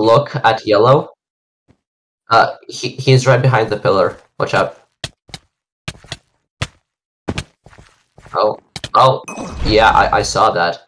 look at yellow. Uh, he he's right behind the pillar. Watch out. Oh, oh, yeah, I, I saw that.